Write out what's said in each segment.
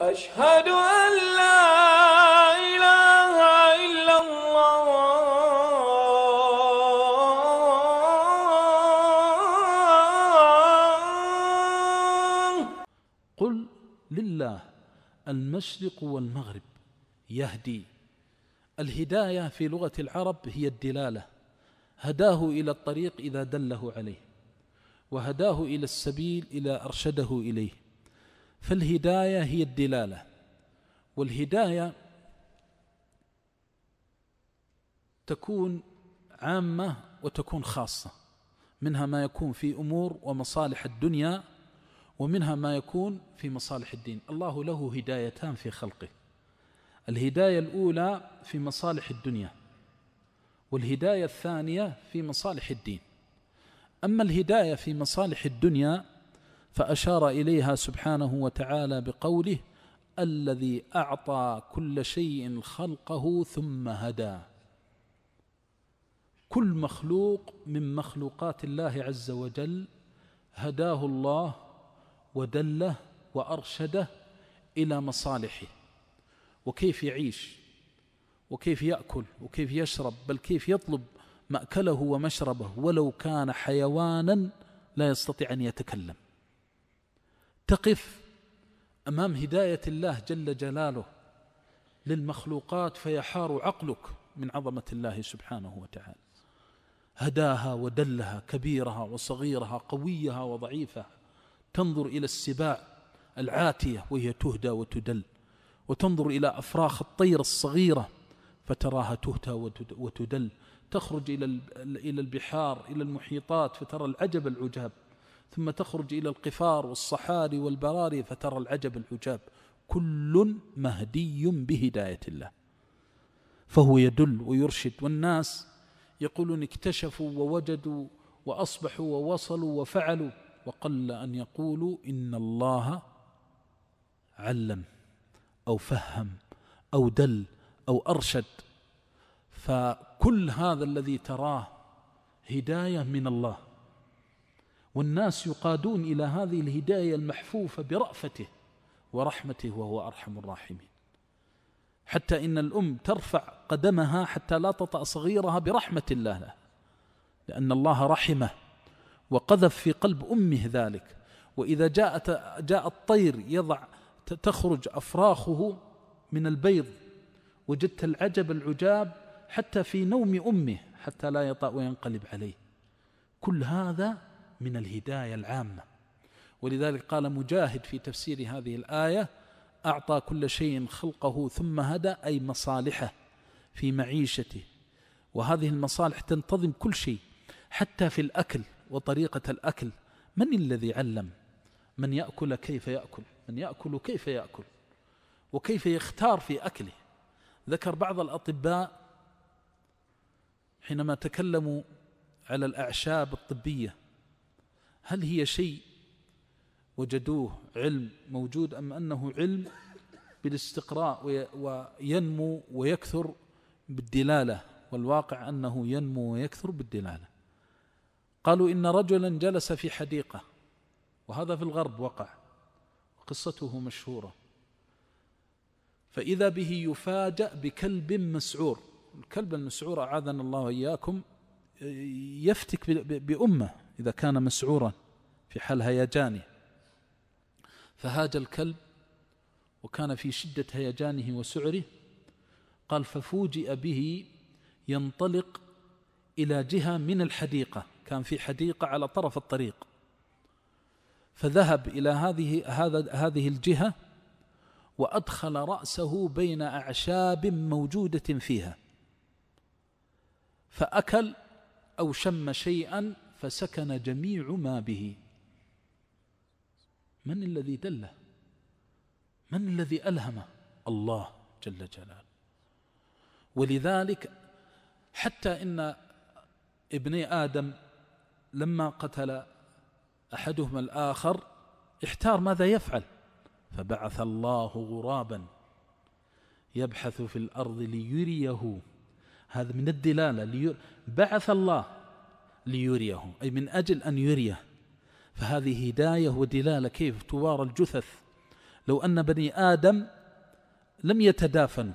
أشهد أن لا إله إلا الله. قل لله المشرق والمغرب يهدي. الهداية في لغة العرب هي الدلالة. هداه إلى الطريق إذا دله عليه وهداه إلى السبيل إذا أرشده إليه. فالهداية هي الدلالة. والهداية تكون عامة وتكون خاصة. منها ما يكون في أمور ومصالح الدنيا ومنها ما يكون في مصالح الدين. الله له هدايتان في خلقه. الهداية الأولى في مصالح الدنيا والهداية الثانية في مصالح الدين. أما الهداية في مصالح الدنيا فأشار إليها سبحانه وتعالى بقوله الذي أعطى كل شيء خلقه ثم هدى. كل مخلوق من مخلوقات الله عز وجل هداه الله ودله وأرشده إلى مصالحه. وكيف يعيش؟ وكيف يأكل؟ وكيف يشرب؟ بل كيف يطلب مأكله ومشربه ولو كان حيوانا لا يستطيع أن يتكلم. تقف أمام هداية الله جل جلاله للمخلوقات فيحار عقلك من عظمة الله سبحانه وتعالى. هداها ودلها كبيرها وصغيرها قويها وضعيفها تنظر إلى السباع العاتية وهي تهدى وتدل وتنظر إلى أفراخ الطير الصغيرة فتراها تهتى وتدل تخرج إلى إلى البحار إلى المحيطات فترى العجب العجاب. ثم تخرج إلى القفار والصحاري والبراري فترى العجب العجاب كل مهدي بهداية الله. فهو يدل ويرشد والناس يقولون اكتشفوا ووجدوا وأصبحوا ووصلوا وفعلوا وقل أن يقولوا إن الله علم أو فهم أو دل أو أرشد. فكل هذا الذي تراه هداية من الله. والناس يقادون إلى هذه الهداية المحفوفة برأفته ورحمته وهو أرحم الراحمين. حتى إن الأم ترفع قدمها حتى لا تطأ صغيرها برحمة الله له لأن الله رحمه وقذف في قلب أمه ذلك. وإذا جاءت جاء الطير يضع تخرج أفراخه من البيض وجدت العجب العجاب حتى في نوم أمه حتى لا يطأ وينقلب عليه. كل هذا من الهداية العامة. ولذلك قال مجاهد في تفسير هذه الآية أعطى كل شيء خلقه ثم هدى أي مصالحه في معيشته. وهذه المصالح تنتظم كل شيء حتى في الأكل وطريقة الأكل. من الذي علم؟ من يأكل كيف يأكل؟ من يأكل كيف يأكل؟ وكيف يختار في أكله؟ ذكر بعض الأطباء حينما تكلموا على الأعشاب الطبية هل هي شيء وجدوه علم موجود أم أنه علم بالاستقراء وينمو ويكثر بالدلالة؟ والواقع أنه ينمو ويكثر بالدلالة. قالوا إن رجلا جلس في حديقة وهذا في الغرب وقع قصته مشهورة. فإذا به يفاجأ بكلب مسعور الكلب المسعور أعاذنا الله وإياكم يفتك بأمه. إذا كان مسعورا في حال هيجانه. فهاج الكلب وكان في شدة هيجانه وسعره قال ففوجئ به ينطلق إلى جهة من الحديقة. كان في حديقة على طرف الطريق. فذهب إلى هذه هذا هذه الجهة وأدخل رأسه بين أعشاب موجودة فيها فأكل أو شم شيئا فسكن جميع ما به. من الذي دله من الذي ألهمه الله جل جلاله. ولذلك حتى إن ابني آدم لما قتل أحدهما الآخر احتار ماذا يفعل؟ فبعث الله غرابا يبحث في الأرض ليريه. هذا من الدلالة. بعث الله. ليريه أي من أجل أن يريه. فهذه هداية ودلالة كيف توارى الجثث. لو أن بني آدم لم يتدافنوا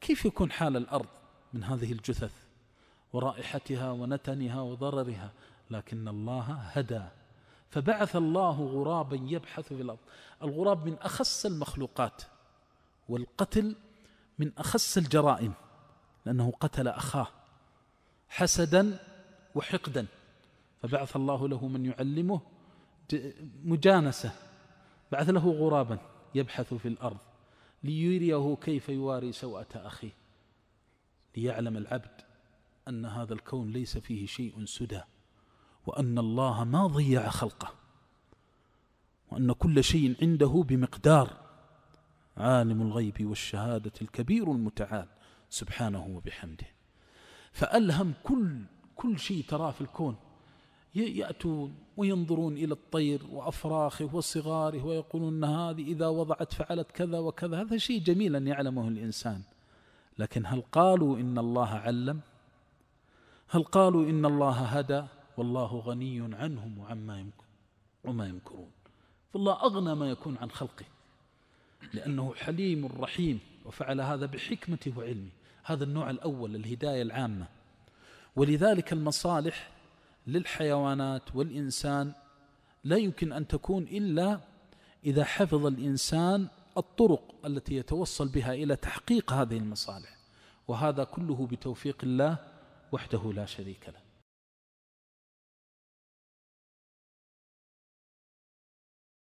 كيف يكون حال الأرض من هذه الجثث؟ ورائحتها ونتنها وضررها لكن الله هدى. فبعث الله غرابا يبحث في الأرض. الغراب من أخس المخلوقات والقتل من أخس الجرائم لأنه قتل أخاه. حسدا وحقدا. فبعث الله له من يعلمه مجانسة. بعث له غرابا يبحث في الأرض ليريه كيف يواري سوءة أخيه ليعلم العبد أن هذا الكون ليس فيه شيء سدى وأن الله ما ضيع خلقه وأن كل شيء عنده بمقدار. عالم الغيب والشهادة الكبير المتعال سبحانه وبحمده. فألهم كل كل شيء تراه في الكون. يأتون وينظرون إلى الطير وأفراخه وصغاره ويقولون هذه إذا وضعت فعلت كذا وكذا. هذا شيء جميل أن يعلمه الإنسان. لكن هل قالوا إن الله علم؟ هل قالوا إن الله هدى؟ والله غني عنهم وعما يمكن وما يمكرون. فالله أغنى ما يكون عن خلقه. لأنه حليم رحيم. وفعل هذا بحكمته وعلمه. هذا النوع الأول الهداية العامة. ولذلك المصالح للحيوانات والإنسان لا يمكن أن تكون إلا إذا حفظ الإنسان الطرق التي يتوصل بها إلى تحقيق هذه المصالح. وهذا كله بتوفيق الله وحده لا شريك له.